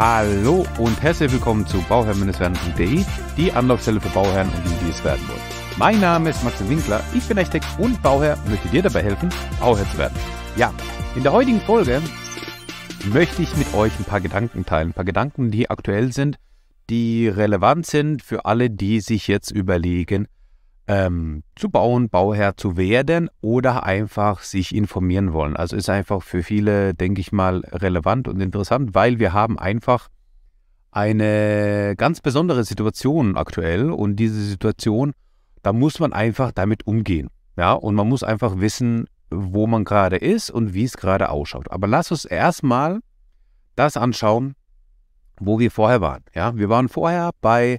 Hallo und herzlich willkommen zu bauherrn-werden.de, die Anlaufstelle für Bauherren und die, die es werden wollen. Mein Name ist Maxim Winkler, ich bin Architekt und Bauherr und möchte dir dabei helfen, Bauherr zu werden. Ja, in der heutigen Folge möchte ich mit euch ein paar Gedanken teilen, ein paar Gedanken, die aktuell sind, die relevant sind für alle, die sich jetzt überlegen, ähm, zu bauen, Bauherr zu werden oder einfach sich informieren wollen. Also ist einfach für viele, denke ich mal, relevant und interessant, weil wir haben einfach eine ganz besondere Situation aktuell und diese Situation, da muss man einfach damit umgehen. Ja, und man muss einfach wissen, wo man gerade ist und wie es gerade ausschaut. Aber lass uns erstmal das anschauen, wo wir vorher waren. Ja, wir waren vorher bei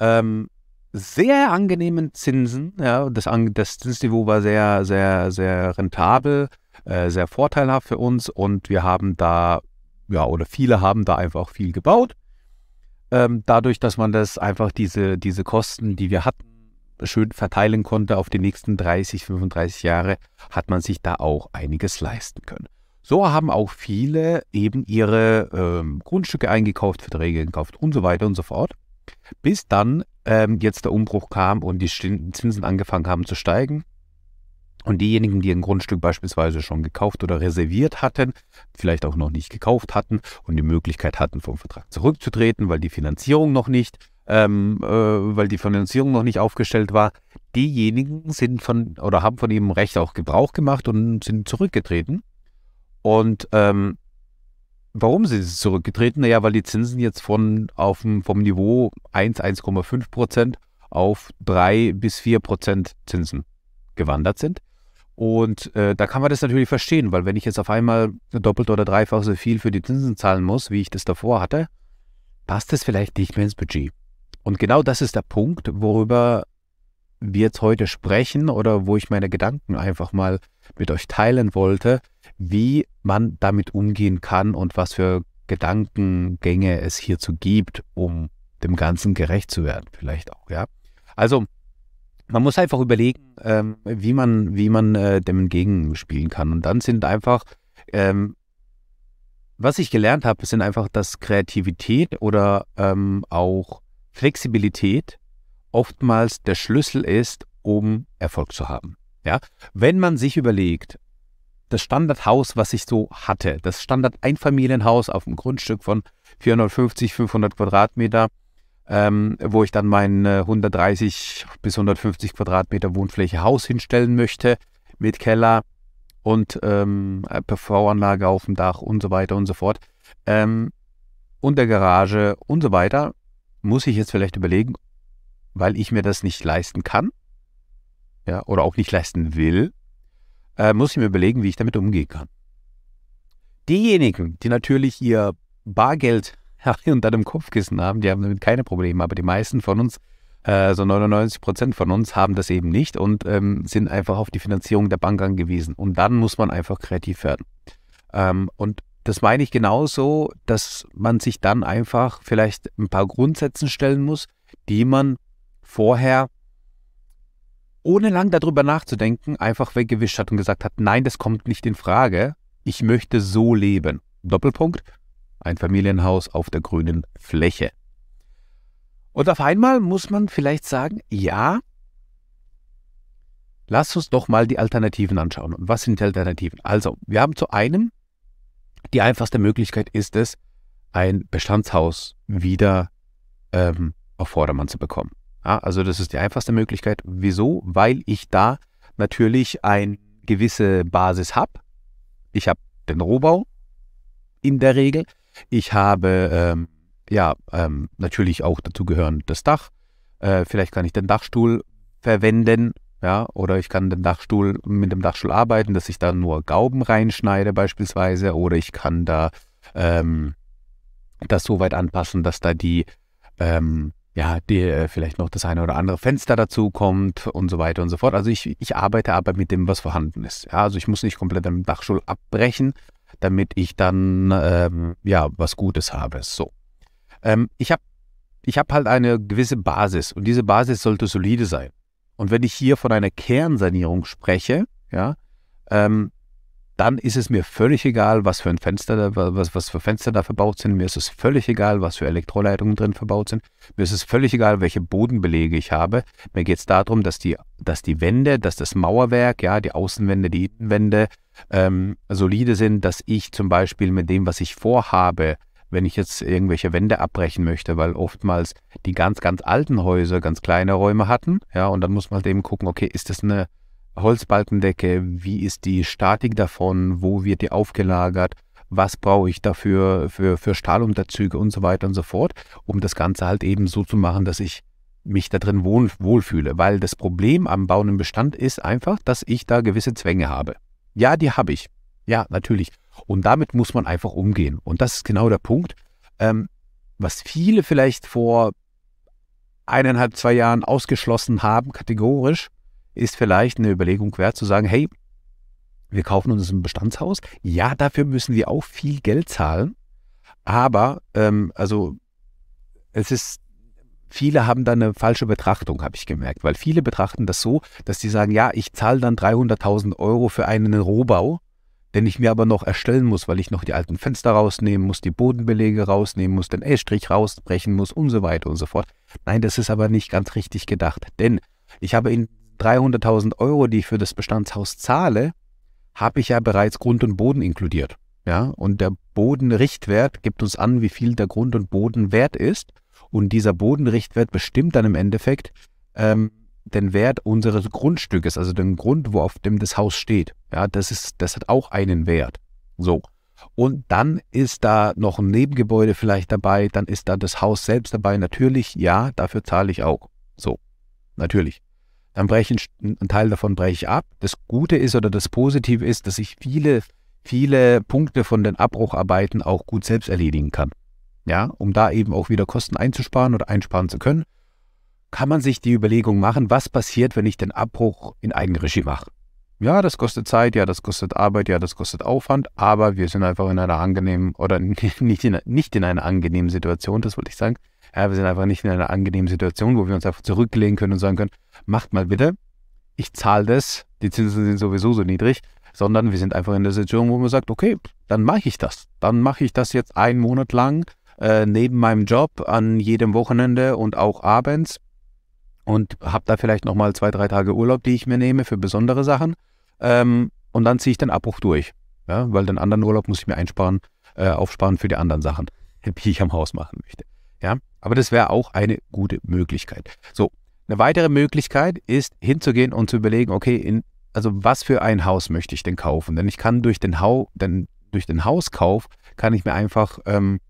ähm, sehr angenehmen Zinsen. Ja, das, das Zinsniveau war sehr, sehr, sehr rentabel, äh, sehr vorteilhaft für uns und wir haben da, ja, oder viele haben da einfach viel gebaut. Ähm, dadurch, dass man das einfach diese, diese Kosten, die wir hatten, schön verteilen konnte auf die nächsten 30, 35 Jahre, hat man sich da auch einiges leisten können. So haben auch viele eben ihre ähm, Grundstücke eingekauft, Verträge gekauft und so weiter und so fort. Bis dann ähm, jetzt der Umbruch kam und die Zinsen angefangen haben zu steigen. Und diejenigen, die ein Grundstück beispielsweise schon gekauft oder reserviert hatten, vielleicht auch noch nicht gekauft hatten und die Möglichkeit hatten, vom Vertrag zurückzutreten, weil die Finanzierung noch nicht, ähm, äh, weil die Finanzierung noch nicht aufgestellt war, diejenigen sind von oder haben von ihrem Recht auch Gebrauch gemacht und sind zurückgetreten. Und ähm, Warum sind sie zurückgetreten? Naja, weil die Zinsen jetzt von auf dem, vom Niveau 1, 1,5 Prozent auf 3 bis 4 Prozent Zinsen gewandert sind. Und äh, da kann man das natürlich verstehen, weil wenn ich jetzt auf einmal doppelt oder dreifach so viel für die Zinsen zahlen muss, wie ich das davor hatte, passt es vielleicht nicht mehr ins Budget. Und genau das ist der Punkt, worüber wir jetzt heute sprechen oder wo ich meine Gedanken einfach mal mit euch teilen wollte, wie man damit umgehen kann und was für Gedankengänge es hierzu gibt, um dem Ganzen gerecht zu werden, vielleicht auch, ja. Also, man muss einfach überlegen, ähm, wie man, wie man äh, dem entgegenspielen kann. Und dann sind einfach, ähm, was ich gelernt habe, sind einfach, dass Kreativität oder ähm, auch Flexibilität oftmals der Schlüssel ist, um Erfolg zu haben. Ja? Wenn man sich überlegt, das Standardhaus, was ich so hatte, das Standard-Einfamilienhaus auf einem Grundstück von 450, 500 Quadratmeter, ähm, wo ich dann mein 130 bis 150 Quadratmeter Wohnfläche Haus hinstellen möchte, mit Keller und ähm, PV-Anlage auf dem Dach und so weiter und so fort, ähm, und der Garage und so weiter, muss ich jetzt vielleicht überlegen, weil ich mir das nicht leisten kann, ja, oder auch nicht leisten will, äh, muss ich mir überlegen, wie ich damit umgehen kann. Diejenigen, die natürlich ihr Bargeld unter dem Kopfkissen haben, die haben damit keine Probleme, aber die meisten von uns, äh, so 99 Prozent von uns, haben das eben nicht und ähm, sind einfach auf die Finanzierung der Bank angewiesen. Und dann muss man einfach kreativ werden. Ähm, und das meine ich genauso, dass man sich dann einfach vielleicht ein paar Grundsätze stellen muss, die man vorher, ohne lang darüber nachzudenken, einfach weggewischt hat und gesagt hat, nein, das kommt nicht in Frage. Ich möchte so leben. Doppelpunkt. Ein Familienhaus auf der grünen Fläche. Und auf einmal muss man vielleicht sagen, ja, lass uns doch mal die Alternativen anschauen. Und was sind die Alternativen? Also, wir haben zu einem, die einfachste Möglichkeit ist es, ein Bestandshaus wieder ähm, auf Vordermann zu bekommen. Ja, also das ist die einfachste Möglichkeit. Wieso? Weil ich da natürlich eine gewisse Basis habe. Ich habe den Rohbau in der Regel. Ich habe ähm, ja ähm, natürlich auch dazu gehören das Dach. Äh, vielleicht kann ich den Dachstuhl verwenden. Ja, oder ich kann den Dachstuhl mit dem Dachstuhl arbeiten, dass ich da nur Gauben reinschneide beispielsweise. Oder ich kann da ähm, das so weit anpassen, dass da die ähm, ja, die, äh, vielleicht noch das eine oder andere Fenster dazu kommt und so weiter und so fort. Also ich, ich arbeite aber mit dem, was vorhanden ist. Ja, also ich muss nicht komplett am Dachstuhl abbrechen, damit ich dann ähm, ja was Gutes habe. So. Ähm, ich habe ich hab halt eine gewisse Basis und diese Basis sollte solide sein. Und wenn ich hier von einer Kernsanierung spreche, ja, ähm, dann ist es mir völlig egal, was für ein Fenster da, was, was für Fenster da verbaut sind. Mir ist es völlig egal, was für Elektroleitungen drin verbaut sind. Mir ist es völlig egal, welche Bodenbelege ich habe. Mir geht es darum, dass die, dass die Wände, dass das Mauerwerk, ja, die Außenwände, die Innenwände ähm, solide sind, dass ich zum Beispiel mit dem, was ich vorhabe, wenn ich jetzt irgendwelche Wände abbrechen möchte, weil oftmals die ganz, ganz alten Häuser ganz kleine Räume hatten, ja, und dann muss man halt eben gucken, okay, ist das eine Holzbalkendecke, wie ist die Statik davon, wo wird die aufgelagert, was brauche ich dafür für, für Stahlunterzüge und so weiter und so fort, um das Ganze halt eben so zu machen, dass ich mich da drin wohl, wohlfühle. Weil das Problem am bauenden Bestand ist einfach, dass ich da gewisse Zwänge habe. Ja, die habe ich. Ja, natürlich. Und damit muss man einfach umgehen. Und das ist genau der Punkt, ähm, was viele vielleicht vor eineinhalb, zwei Jahren ausgeschlossen haben, kategorisch, ist vielleicht eine Überlegung wert zu sagen, hey, wir kaufen uns ein Bestandshaus. Ja, dafür müssen wir auch viel Geld zahlen. Aber, ähm, also, es ist, viele haben da eine falsche Betrachtung, habe ich gemerkt, weil viele betrachten das so, dass sie sagen, ja, ich zahle dann 300.000 Euro für einen Rohbau den ich mir aber noch erstellen muss, weil ich noch die alten Fenster rausnehmen muss, die Bodenbelege rausnehmen muss, den Estrich rausbrechen muss und so weiter und so fort. Nein, das ist aber nicht ganz richtig gedacht, denn ich habe in 300.000 Euro, die ich für das Bestandshaus zahle, habe ich ja bereits Grund und Boden inkludiert. Ja, und der Bodenrichtwert gibt uns an, wie viel der Grund und Boden wert ist. Und dieser Bodenrichtwert bestimmt dann im Endeffekt, ähm, den Wert unseres Grundstückes, also den Grund, wo auf dem das Haus steht. Ja, das ist, das hat auch einen Wert. So. Und dann ist da noch ein Nebengebäude vielleicht dabei, dann ist da das Haus selbst dabei. Natürlich, ja, dafür zahle ich auch. So, natürlich. Dann breche ich einen Teil davon breche ich ab. Das Gute ist oder das Positive ist, dass ich viele, viele Punkte von den Abbrucharbeiten auch gut selbst erledigen kann. Ja, um da eben auch wieder Kosten einzusparen oder einsparen zu können kann man sich die Überlegung machen, was passiert, wenn ich den Abbruch in Eigenregie mache. Ja, das kostet Zeit, ja, das kostet Arbeit, ja, das kostet Aufwand, aber wir sind einfach in einer angenehmen oder nicht in, nicht in einer angenehmen Situation, das wollte ich sagen. Ja, wir sind einfach nicht in einer angenehmen Situation, wo wir uns einfach zurücklegen können und sagen können, macht mal bitte, ich zahle das, die Zinsen sind sowieso so niedrig, sondern wir sind einfach in der Situation, wo man sagt, okay, dann mache ich das. Dann mache ich das jetzt einen Monat lang äh, neben meinem Job an jedem Wochenende und auch abends und habe da vielleicht nochmal zwei, drei Tage Urlaub, die ich mir nehme für besondere Sachen. Ähm, und dann ziehe ich den Abbruch durch. Ja, weil den anderen Urlaub muss ich mir einsparen, äh, aufsparen für die anderen Sachen, die ich am Haus machen möchte. Ja, aber das wäre auch eine gute Möglichkeit. So, eine weitere Möglichkeit ist hinzugehen und zu überlegen, okay, in, also was für ein Haus möchte ich denn kaufen? Denn ich kann durch den, Hau, denn durch den Hauskauf kann ich mir einfach ähm,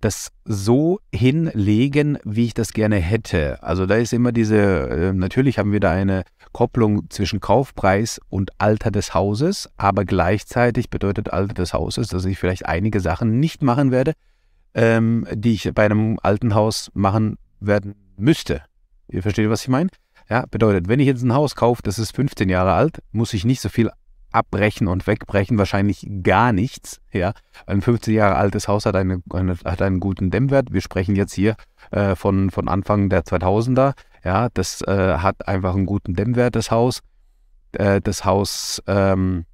das so hinlegen, wie ich das gerne hätte. Also da ist immer diese, äh, natürlich haben wir da eine Kopplung zwischen Kaufpreis und Alter des Hauses, aber gleichzeitig bedeutet Alter des Hauses, dass ich vielleicht einige Sachen nicht machen werde, ähm, die ich bei einem alten Haus machen werden müsste. Ihr versteht, was ich meine? Ja, bedeutet, wenn ich jetzt ein Haus kaufe, das ist 15 Jahre alt, muss ich nicht so viel abbrechen und wegbrechen wahrscheinlich gar nichts. Ja, ein 15 Jahre altes Haus hat, eine, eine, hat einen guten Dämmwert. Wir sprechen jetzt hier äh, von, von Anfang der 2000er. Ja, das äh, hat einfach einen guten Dämmwert, das Haus. Äh, das Haus ähm,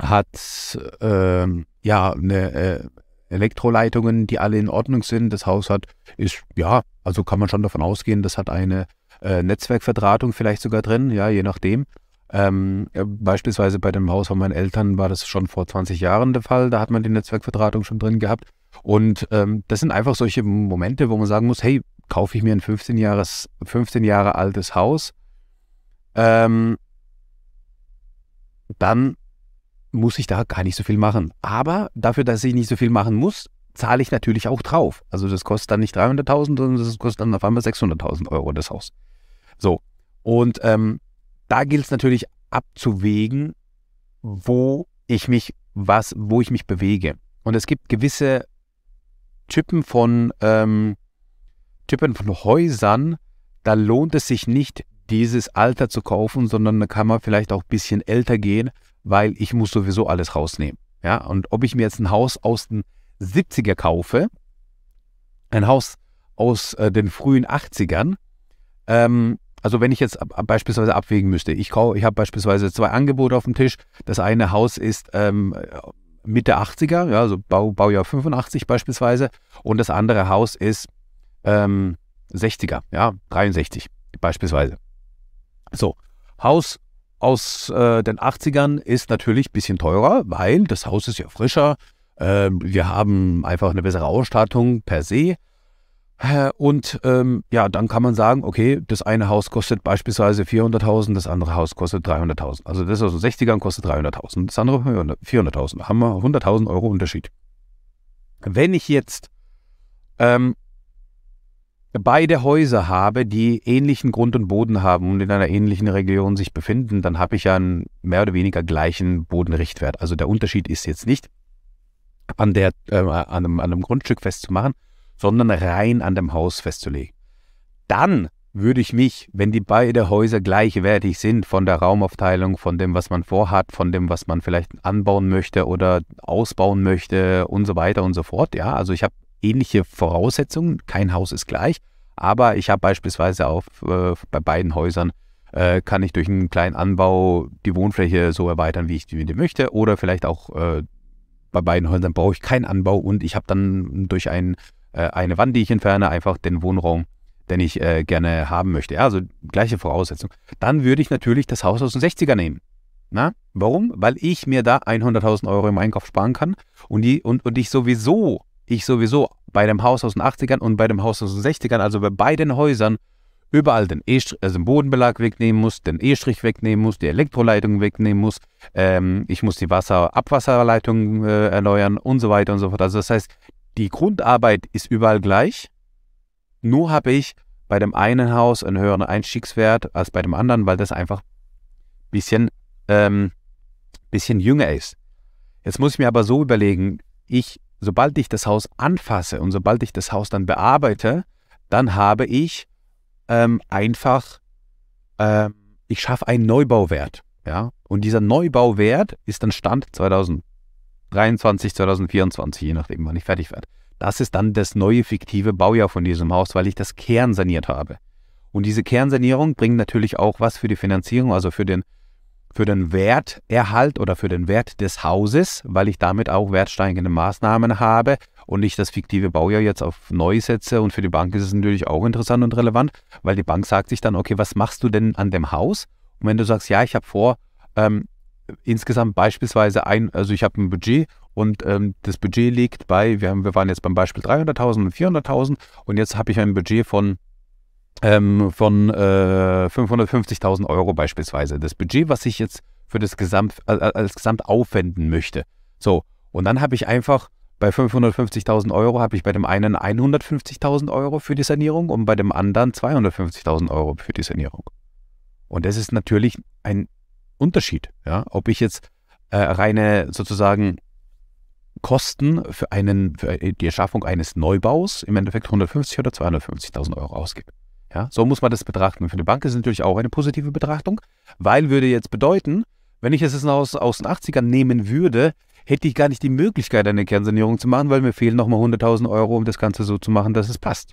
hat ähm, ja eine äh, Elektroleitungen, die alle in Ordnung sind. Das Haus hat, ist, ja, also kann man schon davon ausgehen, das hat eine äh, Netzwerkverdrahtung vielleicht sogar drin, ja, je nachdem. Ähm, beispielsweise bei dem Haus von meinen Eltern war das schon vor 20 Jahren der Fall. Da hat man die Netzwerkverdrahtung schon drin gehabt. Und ähm, das sind einfach solche Momente, wo man sagen muss, hey, kaufe ich mir ein 15, Jahres, 15 Jahre altes Haus, ähm, dann muss ich da gar nicht so viel machen. Aber dafür, dass ich nicht so viel machen muss, zahle ich natürlich auch drauf. Also das kostet dann nicht 300.000, sondern das kostet dann auf einmal 600.000 Euro das Haus. So. Und ähm, da gilt es natürlich abzuwägen, wo ich mich was, wo ich mich bewege. Und es gibt gewisse Typen von ähm, Typen von Häusern, da lohnt es sich nicht, dieses Alter zu kaufen, sondern da kann man vielleicht auch ein bisschen älter gehen, weil ich muss sowieso alles rausnehmen. Ja, und ob ich mir jetzt ein Haus aus den 70er kaufe, ein Haus aus äh, den frühen 80ern, ähm, also wenn ich jetzt beispielsweise abwägen müsste, ich, ich habe beispielsweise zwei Angebote auf dem Tisch. Das eine Haus ist ähm, Mitte 80er, ja, also Bau, Baujahr 85 beispielsweise, und das andere Haus ist ähm, 60er, ja, 63 beispielsweise. So, Haus aus äh, den 80ern ist natürlich ein bisschen teurer, weil das Haus ist ja frischer. Äh, wir haben einfach eine bessere Ausstattung per se. Äh, und ähm, ja, dann kann man sagen, okay, das eine Haus kostet beispielsweise 400.000, das andere Haus kostet 300.000. Also das aus den 60ern kostet 300.000, das andere 400.000. Da haben wir 100.000 Euro Unterschied. Wenn ich jetzt ähm, beide Häuser habe, die ähnlichen Grund und Boden haben und in einer ähnlichen Region sich befinden, dann habe ich ja einen mehr oder weniger gleichen Bodenrichtwert. Also der Unterschied ist jetzt nicht an, der, äh, an, einem, an einem Grundstück festzumachen, sondern rein an dem Haus festzulegen. Dann würde ich mich, wenn die beiden Häuser gleichwertig sind von der Raumaufteilung, von dem, was man vorhat, von dem, was man vielleicht anbauen möchte oder ausbauen möchte und so weiter und so fort. Ja, also ich habe ähnliche Voraussetzungen. Kein Haus ist gleich, aber ich habe beispielsweise auf, äh, bei beiden Häusern äh, kann ich durch einen kleinen Anbau die Wohnfläche so erweitern, wie ich die möchte. Oder vielleicht auch äh, bei beiden Häusern brauche ich keinen Anbau und ich habe dann durch ein, äh, eine Wand, die ich entferne, einfach den Wohnraum, den ich äh, gerne haben möchte. Ja, also gleiche Voraussetzung. Dann würde ich natürlich das Haus aus den 60er nehmen. Na, warum? Weil ich mir da 100.000 Euro im Einkauf sparen kann und, die, und, und ich sowieso ich sowieso bei dem Haus aus den 80ern und bei dem Haus aus den 60ern, also bei beiden Häusern, überall den, e also den Bodenbelag wegnehmen muss, den E-Strich wegnehmen muss, die Elektroleitung wegnehmen muss, ähm, ich muss die Wasser-Abwasserleitung äh, erneuern und so weiter und so fort. Also das heißt, die Grundarbeit ist überall gleich, nur habe ich bei dem einen Haus einen höheren Einstiegswert als bei dem anderen, weil das einfach ein bisschen, ähm, bisschen jünger ist. Jetzt muss ich mir aber so überlegen, ich sobald ich das Haus anfasse und sobald ich das Haus dann bearbeite, dann habe ich ähm, einfach, äh, ich schaffe einen Neubauwert. Ja? Und dieser Neubauwert ist dann Stand 2023, 2024, je nachdem, wann ich fertig werde. Das ist dann das neue fiktive Baujahr von diesem Haus, weil ich das Kern saniert habe. Und diese Kernsanierung bringt natürlich auch was für die Finanzierung, also für den für den Werterhalt oder für den Wert des Hauses, weil ich damit auch wertsteigende Maßnahmen habe und ich das fiktive Baujahr jetzt auf neu setze. Und für die Bank ist es natürlich auch interessant und relevant, weil die Bank sagt sich dann, okay, was machst du denn an dem Haus? Und wenn du sagst, ja, ich habe vor, ähm, insgesamt beispielsweise ein, also ich habe ein Budget und ähm, das Budget liegt bei, wir, haben, wir waren jetzt beim Beispiel 300.000 und 400.000 und jetzt habe ich ein Budget von ähm, von äh, 550.000 Euro beispielsweise. Das Budget, was ich jetzt für das Gesamt, äh, als Gesamt aufwenden möchte. So, und dann habe ich einfach bei 550.000 Euro habe ich bei dem einen 150.000 Euro für die Sanierung und bei dem anderen 250.000 Euro für die Sanierung. Und das ist natürlich ein Unterschied, ja, ob ich jetzt äh, reine sozusagen Kosten für, einen, für die Erschaffung eines Neubaus im Endeffekt 150 oder 250.000 Euro ausgebe. Ja, so muss man das betrachten. für die Bank ist es natürlich auch eine positive Betrachtung, weil würde jetzt bedeuten, wenn ich es aus, aus den 80ern nehmen würde, hätte ich gar nicht die Möglichkeit, eine Kernsanierung zu machen, weil mir fehlen nochmal 100.000 Euro, um das Ganze so zu machen, dass es passt.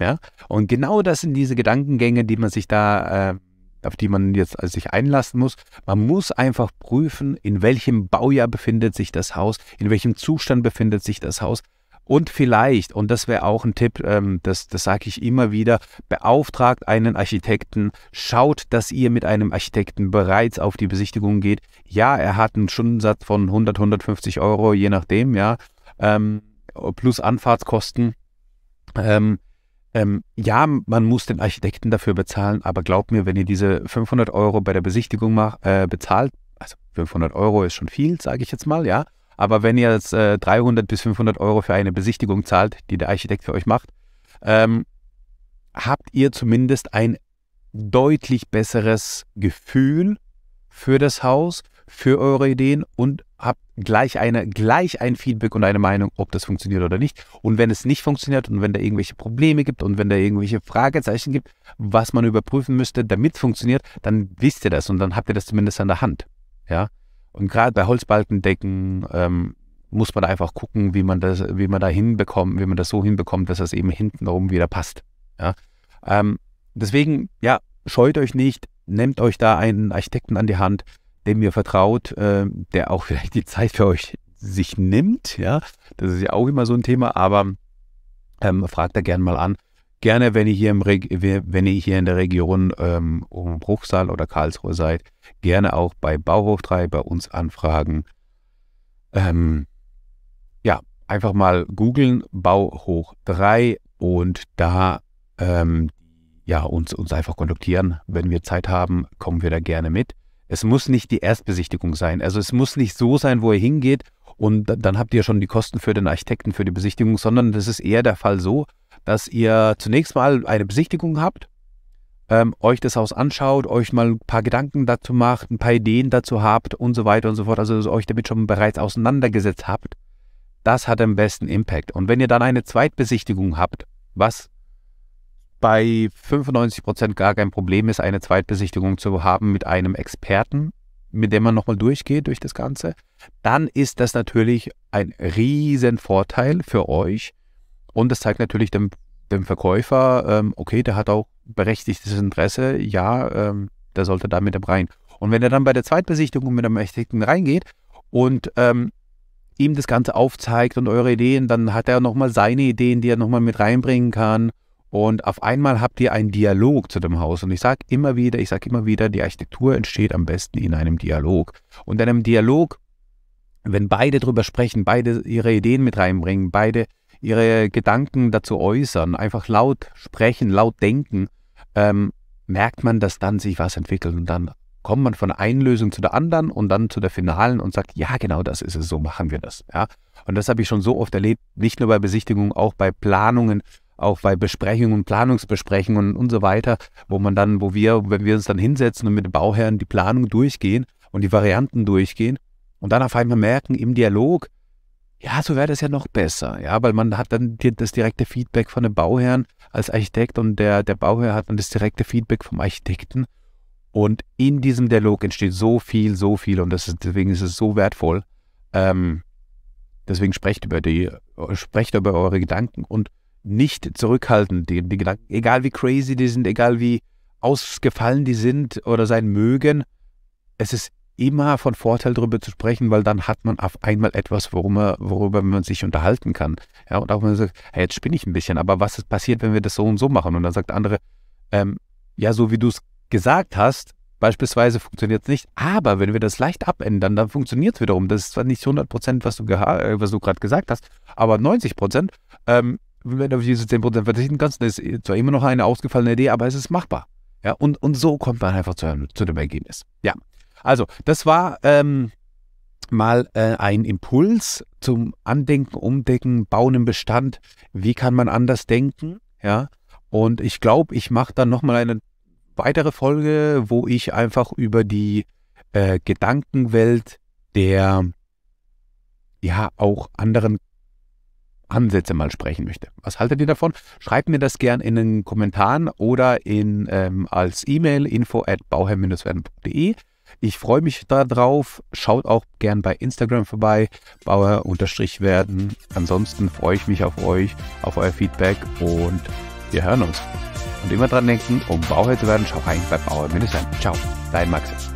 Ja, und genau das sind diese Gedankengänge, die man sich da, äh, auf die man jetzt also sich einlassen muss. Man muss einfach prüfen, in welchem Baujahr befindet sich das Haus, in welchem Zustand befindet sich das Haus, und vielleicht, und das wäre auch ein Tipp, ähm, das, das sage ich immer wieder, beauftragt einen Architekten, schaut, dass ihr mit einem Architekten bereits auf die Besichtigung geht. Ja, er hat einen Stundensatz von 100, 150 Euro, je nachdem, ja, ähm, plus Anfahrtskosten. Ähm, ähm, ja, man muss den Architekten dafür bezahlen, aber glaubt mir, wenn ihr diese 500 Euro bei der Besichtigung macht, äh, bezahlt, also 500 Euro ist schon viel, sage ich jetzt mal, ja, aber wenn ihr jetzt äh, 300 bis 500 Euro für eine Besichtigung zahlt, die der Architekt für euch macht, ähm, habt ihr zumindest ein deutlich besseres Gefühl für das Haus, für eure Ideen und habt gleich, eine, gleich ein Feedback und eine Meinung, ob das funktioniert oder nicht. Und wenn es nicht funktioniert und wenn da irgendwelche Probleme gibt und wenn da irgendwelche Fragezeichen gibt, was man überprüfen müsste, damit es funktioniert, dann wisst ihr das und dann habt ihr das zumindest an der Hand. Ja, und gerade bei Holzbalkendecken ähm, muss man einfach gucken, wie man das, wie man da hinbekommt, wie man das so hinbekommt, dass das eben hintenrum wieder passt. Ja? Ähm, deswegen, ja, scheut euch nicht, nehmt euch da einen Architekten an die Hand, dem ihr vertraut, äh, der auch vielleicht die Zeit für euch sich nimmt. Ja, das ist ja auch immer so ein Thema, aber ähm, fragt da gerne mal an. Gerne, wenn ihr hier, im Reg wenn ihr hier in der Region ähm, um Bruchsal oder Karlsruhe seid, gerne auch bei Bauhof 3 bei uns anfragen. Ähm, ja, einfach mal googeln, Bauhoch 3 und da ähm, ja, uns, uns einfach kontaktieren. Wenn wir Zeit haben, kommen wir da gerne mit. Es muss nicht die Erstbesichtigung sein. Also es muss nicht so sein, wo ihr hingeht und dann habt ihr schon die Kosten für den Architekten, für die Besichtigung, sondern das ist eher der Fall so, dass ihr zunächst mal eine Besichtigung habt, ähm, euch das Haus anschaut, euch mal ein paar Gedanken dazu macht, ein paar Ideen dazu habt und so weiter und so fort, also euch damit schon bereits auseinandergesetzt habt. Das hat am besten Impact. Und wenn ihr dann eine Zweitbesichtigung habt, was bei 95 Prozent gar kein Problem ist, eine Zweitbesichtigung zu haben mit einem Experten, mit dem man nochmal durchgeht durch das Ganze, dann ist das natürlich ein riesen Vorteil für euch. Und das zeigt natürlich dem, dem Verkäufer, ähm, okay, der hat auch berechtigtes Interesse, ja, ähm, der sollte da mit rein. Und wenn er dann bei der Zweitbesichtigung mit einem Architekten reingeht und ähm, ihm das Ganze aufzeigt und eure Ideen, dann hat er nochmal seine Ideen, die er nochmal mit reinbringen kann und auf einmal habt ihr einen Dialog zu dem Haus. Und ich sage immer wieder, ich sage immer wieder, die Architektur entsteht am besten in einem Dialog. Und in einem Dialog, wenn beide drüber sprechen, beide ihre Ideen mit reinbringen, beide ihre Gedanken dazu äußern, einfach laut sprechen, laut denken, ähm, merkt man, dass dann sich was entwickelt. Und dann kommt man von der einen Lösung zu der anderen und dann zu der finalen und sagt, ja, genau das ist es, so machen wir das. Ja? Und das habe ich schon so oft erlebt, nicht nur bei Besichtigungen, auch bei Planungen auch bei Besprechungen, Planungsbesprechungen und so weiter, wo man dann, wo wir, wenn wir uns dann hinsetzen und mit dem Bauherrn die Planung durchgehen und die Varianten durchgehen und dann auf einmal merken im Dialog, ja, so wäre das ja noch besser, ja, weil man hat dann das direkte Feedback von dem Bauherrn als Architekt und der, der Bauherr hat dann das direkte Feedback vom Architekten und in diesem Dialog entsteht so viel, so viel und ist, deswegen ist es so wertvoll. Ähm, deswegen sprecht über die, sprecht über eure Gedanken und nicht zurückhalten. Die, die Gedanken, egal wie crazy die sind, egal wie ausgefallen die sind oder sein mögen, es ist immer von Vorteil darüber zu sprechen, weil dann hat man auf einmal etwas, worüber, worüber man sich unterhalten kann. Ja, und auch wenn man sagt, hey, jetzt spinne ich ein bisschen, aber was ist passiert, wenn wir das so und so machen? Und dann sagt der andere, ähm, ja, so wie du es gesagt hast, beispielsweise funktioniert es nicht, aber wenn wir das leicht abändern, dann funktioniert es wiederum. Das ist zwar nicht 100 Prozent, was du, äh, gerade gesagt hast, aber 90 Prozent. Ähm, wenn du auf diese 10% verzichten kannst, ist zwar immer noch eine ausgefallene Idee, aber es ist machbar. Ja, und, und so kommt man einfach zu, zu dem Ergebnis. Ja, also das war ähm, mal äh, ein Impuls zum Andenken, Umdenken, Bauen im Bestand. Wie kann man anders denken? Ja, und ich glaube, ich mache dann nochmal eine weitere Folge, wo ich einfach über die äh, Gedankenwelt der ja auch anderen Ansätze mal sprechen möchte. Was haltet ihr davon? Schreibt mir das gern in den Kommentaren oder in, ähm, als E-Mail info at bauherr-werden.de. Ich freue mich darauf. Schaut auch gern bei Instagram vorbei, bauer-werden. Ansonsten freue ich mich auf euch, auf euer Feedback und wir hören uns. Und immer dran denken, um Bauherr zu werden, schau rein bei Bauer-werden. Ciao, dein Max.